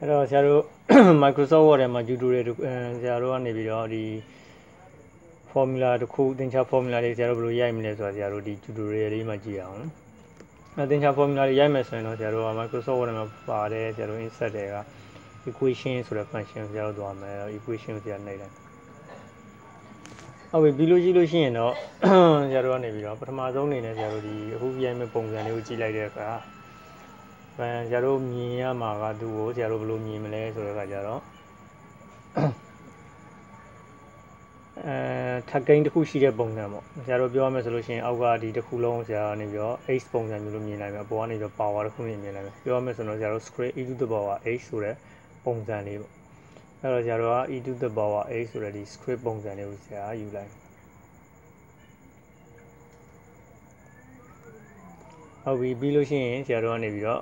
အဲ့တော့ဆရာတို့ Microsoft Word ထဲမှာ tutorial ဆရာတို့ကနေပြီးတော့ဒီ formula တစ်ခုသင်္ချာ formula လေးဆရာတို့ဘယ်လိုရိုက်မလဲဆိုတာဆရာတို့ဒီ tutorial လေးမှာကြည့်အောင်နော်။အဲသင်္ချာ formula လေးရိုက်မယ်ဆိုရင်တော့ဆရာတို့က Microsoft Word မှာပါတယ်ဆရာတို့ insert တွေက equation ဆိုတဲ့ function ဆရာတို့သွားမယ် equation ကိုဆရာနှိပ်လိုက်ဟုတ်ပြီပြီးလို့ရှိလို့ရှိရင်တော့ဆရာတို့ကနေပြီးတော့ပထမဆုံးအနေနဲ့ဆရာတို့ဒီအခုရိုက်မဲ့ပုံစံလေးကိုကြည့်လိုက်တဲ့အခါ အဲဆရာတို့မြင်ရမှာကသူ့ကိုဆရာတို့ဘယ်လိုမြင်မလဲဆိုတဲ့အခါကျတော့အဲထပ်ကိန်းတစ်ခုရှိတဲ့ပုံစံပေါ့ဆရာတို့ပြောရမယ်ဆိုလို့ရှိရင်အောက်ကဒီတစ်ခုလုံးဆရာကနေပြီးတော့ h ပုံစံမျိုးလိုမြင်နိုင်မယ်အပေါ်ကနေပြီးတော့ power တစ်ခုမြင်နိုင်မယ်ပြောရမယ်ဆိုတော့ဆရာတို့ square e to the power h ဆိုတဲ့ပုံစံလေးပေါ့အဲ့တော့ဆရာတို့က e to the power h ဆိုတဲ့ဒီ script ပုံစံလေးကိုဆရာယူလိုက် ဟုတ်ပြီပြီးလို့ရှိရင်ဆရာတို့ကနေပြီးတော့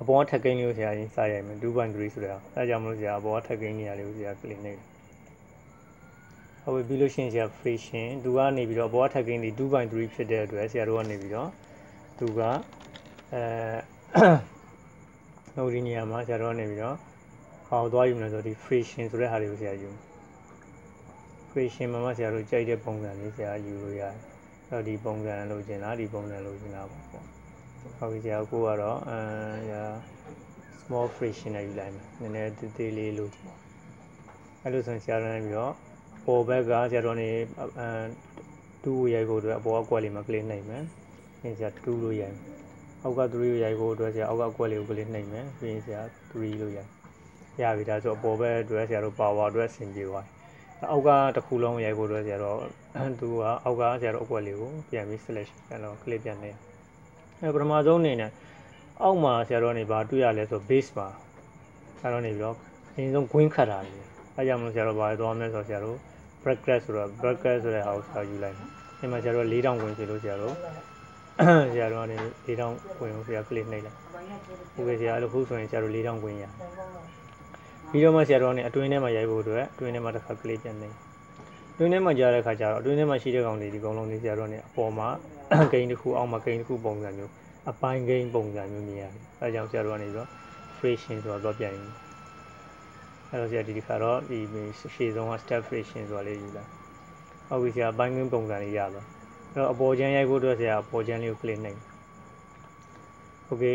အပေါ်ထက်ကိန်းလေးကိုဆရာရင်စရိုက်မယ်2.3ဆိုတဲ့အဲဒါကြောင့်မလို့ဆရာအပေါ်ထက်ကိန်းနေရာလေးကိုဆရာ click နေတယ်ဟုတ်ပြီပြီးလို့ရှိရင်ဆရာ friction သူကနေပြီးတော့အပေါ်ထက်ကိန်းဒီ2.3ဖြစ်တဲ့အတွက်ဆရာတို့ကနေပြီးတော့သူကအဲနှုတ်ဒီနေရာမှာဆရာတော်နေပြီးတော့ဟောသွားယူမလို့ဆိုဒီ friction ဆိုတဲ့ဟာတွေကိုဆရာယူ friction မှာမှဆရာတို့ကြိုက်တဲ့ပုံစံလေးဆရာယူလို့ရတယ်အဲ့ တော့ဒီပုံစံလိုချင်လားဒီပုံစံလိုချင်လားပေါ့ဟုတ်ပြီဆရာကိုကတော့အဲရာ small friction နဲ့ယူလိုက်မယ်နည်းနည်းသေးသေးလေးလိုချင်အဲ့လိုဆိုရင်ဆရာတော်နေပြီးတော့ပေါ်ဘက်ကဆရာတော်နေအဲ2ကိုရိုက်ဖို့အတွက်အပေါ်အကွက်လေးမှာကလေးနှိပ်မယ်။ဆရာ2လို့ရိုက်မယ်အောက်က3ကိုရိုက်ဖို့အတွက်ဆရာအောက်ကအကွက်လေးကိုကလေးနှိပ်မယ်ပြီးရင်ဆရာ3လို့ရိုက်ရပြီဒါဆိုအပေါ်ဘက်အတွက်ဆရာတို့ power အတွက်ဆင်ပြေသွားတယ် အောက်ကတစ်ခုလုံးရိုက်ဖို့အတွက်ဆရာတို့သူကအောက်ကဆရာတို့အကွက်လေးကိုပြန်ပြီး select ပြန်တော့ click ပြန်နေအဲပထမဆုံးအနေနဲ့အောက်မှာဆရာတို့နေပါတွေ့ရလဲဆို base မှာဆရာတို့နေပြီးတော့အရင်ဆုံး green ခတ်တာလေအဲကြောင့်မလို့ဆရာတို့ဘာသွားမလဲဆိုတော့ဆရာတို့ bracket ဆိုတော့ bracket ဆိုတဲ့ဟာကိုဆရာယူလိုက်တယ်ဒီမှာဆရာတို့၄000ဝင်ပြီလို့ဆရာတို့ဆရာတော်ကနေ၄000ဝင်ဆရာကလစ်နှိပ်လိုက်ဟုတ်ကဲ့ဆရာလို့ခုဆိုရင်ဆရာတို့၄000ဝင်ရ ပြီးတော့မှဆရာတော်ကနေအတွင်းထဲမှာရိုက်ဖို့အတွက်အတွင်းထဲမှာတစ်ခါကလစ်ပြန်နှိပ်အတွင်းထဲမှာကြားတဲ့ခါကျတော့အတွင်းထဲမှာရှိတဲ့ကောင်တွေဒီကောင်လုံးလေးဆရာတော်ကနေအပေါ်မှာဂိမ်းတစ်ခုအောက်မှာဂိမ်းတစ်ခုပုံစံမျိုးအပိုင်းဂိမ်းပုံစံမျိုးမြင်ရတယ်အဲကြောင့်ဆရာတော်ကနေပြီးတော့ friction ဆိုတော့ပြန်ရင်အဲတော့ဆရာဒီတစ်ခါတော့ဒီရှေ့ဆုံးက step friction ဆိုတာလေးယူလာဟုတ်ပြီဆရာအပိုင်းဂိမ်းပုံစံလေးရသွားအဲ့တော့အပေါ်ချမ်းရိုက်ဖို့အတွက်ဆရာအပေါ်ချမ်းလေးကို click နှိပ်โอเค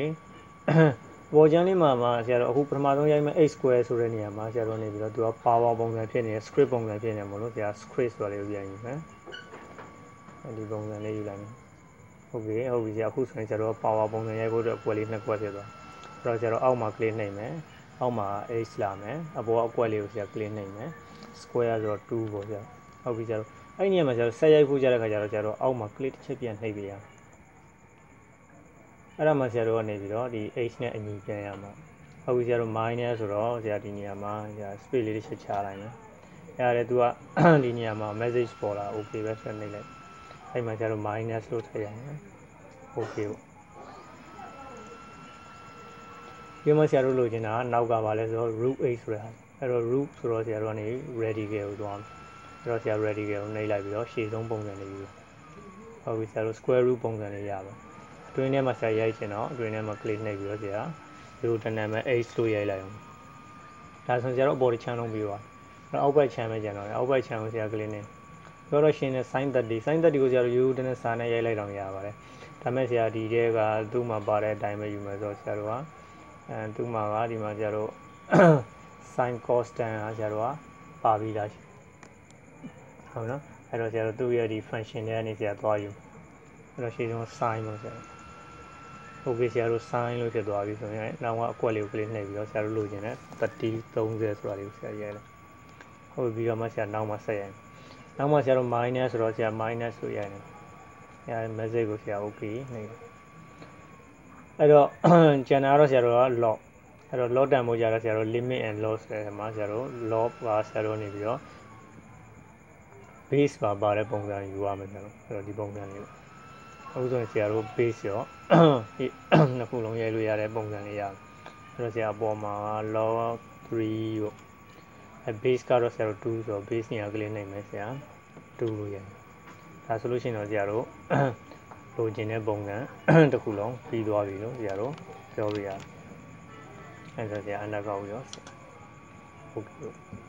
ပေါ်ချမ်းလေးမှာမှာဆရာတို့အခုပထမဆုံးရိုက်မဲ့ 8 square ဆိုတဲ့နေရာမှာဆရာတို့နေပြီးတော့သူက power ပုံစံဖြစ်နေတယ် script ပုံစံဖြစ်နေတယ်မလို့ဆရာ script ဆိုတာလေးကိုပြန်ယူမယ်ဒီပုံစံလေးယူလိုက်မယ်ဟုတ်ပြီဟုတ်ပြီဆရာအခုဆိုရင်ဆရာတို့ power ပုံစံရိုက်ဖို့အတွက်အကွက်လေးနှစ်ကွက်ဖြစ်သွားအဲ့တော့ဆရာတို့အောက်မှာ click နှိပ်မယ်အောက်မှာ h လာမယ်အပေါ်အကွက်လေးကိုဆရာ click နှိပ်မယ် square ဆိုတော့2ပေါ့ဆရာဟုတ်ပြီဆရာတို့အဲ့ဒီနေရာမှာကျတော့ဆက်ရိုက်ဖို့ကြတဲ့ခါကျတော့ကျတော့အောက်မှာ click တစ်ချက်ပြန်နှိပ်ပေးရအောင် အဲ့ဒါမှဆရာတို့ကနေပြီးတော့ဒီ h နဲ့အညီပြန်ရမှာဟုတ်ပြီဆရာတို့ minus ဆိုတော့ဆရာဒီနေရာမှာဆရာ space လေးတစ်ချက်ချလိုက်မယ်အဲ့ဒါလည်း तू ကဒီနေရာမှာ message ပေါ်လာ okay ပဲဆက်နှိပ်လိုက်အဲ့မှာဆရာတို့ minus လို့ထည့်ရမယ် okay ပေါ့ဒီမှာဆရာတို့လိုချင်တာနောက်ကပါလဲဆိုတော့ root 8ဆိုတဲ့ဟာအဲ့တော့ root ဆိုတော့ဆရာတို့ကနေ ready ကိုသွားမယ်အဲ့တော့ဆရာ ready ကိုနှိပ်လိုက်ပြီးတော့ရှေ့ဆုံးပုံစံလေးယူဟုတ်ပြီဆရာတို့ square root ပုံစံလေးရပါအ တွင်းထဲမှာဆရာရိုက်ချင်တော့အတွင်းထဲမှာ click နှိပ်ပြီးတော့ဆရာဒီတနံမဲ့ h လို့ရိုက်လိုက်အောင်ဒါဆိုဆရာတို့အပေါ်တစ်ချမ်းလုံးပြီးသွားအဲ့အောက်ဘက်ချမ်းပဲကျန်တော့အောက်ဘက်ချမ်းကိုဆရာ click နှိပ်ပြောတော့ရှင်းနေ sin 30 sin 30ကိုဆရာတို့ရိုးရိုးတနစာနဲ့ရိုက်လိုက်တော့ရပါတယ်ဒါမဲ့ဆရာဒီတဲကသူ့မှာပါတဲ့အတိုင်းပဲယူမယ်ဆိုတော့ဆရာတို့ကအဲသူ့မှာကဒီမှာဆရာတို့ sin constant ကဆရာတို့ကပါပြီးသားရှိဟုတ်နော်အဲ့တော့ဆရာတို့သူ့ရဲ့ဒီ function တွေကနေဆရာသွားယူအဲ့တော့ရှေ့ဆုံး sin လို့ဆရာ ဟုတ်ပြီဆရာတို့ sin လို့ဖြစ်သွားပြီဆိုရင်နောက်ကအကွက်လေးကိုကလေးနှိပ်ပြီးတော့ဆရာတို့လိုချင်တဲ့30 30ဆိုတာလေးကိုဆရာရဲလိုက်ဟုတ်ပြီးတော့မှဆရာနောက်မှဆက်ရိုက်နောက်မှဆရာတို့ minus ဆိုတော့ဆရာ minus ဆိုရိုက်တယ်ဆရာ message ကိုဆရာ okay နှိပ်အဲ့တော့ကျန်တာတော့ဆရာတို့က log အဲ့တော့ log တန်ဖို့ကြတော့ဆရာတို့ limit and loss ဆိုတဲ့မှာဆရာတို့ log ပါဆရာတို့နေပြီးတော့ base ပါပါတဲ့ပုံစံယူရမယ်ကျွန်တော်အဲ့တော့ဒီပုံစံလေး အခုဆိုရင်ဆရာတို့ base ရောဒီနှစ်ခုလုံးရိုက်လို့ရတဲ့ပုံစံလေးရတယ်အဲ့တော့ဆရာအပေါ်မှာ log 3ပေါ့အဲ base ကတော့ဆရာတို့2ဆိုတော့ base နေရာကလေးနိုင်မယ်ဆရာ2လို့ရတယ်ဒါဆိုလို့ရှိရင်တော့ဆရာတို့လိုချင်တဲ့ပုံစံတစ်ခုလုံးပြီးသွားပြီလို့ဆရာတို့ပြောလို့ရတယ်အဲ့ဒါဆရာအနာကောက်ပြီးတော့ဟုတ်ကဲ့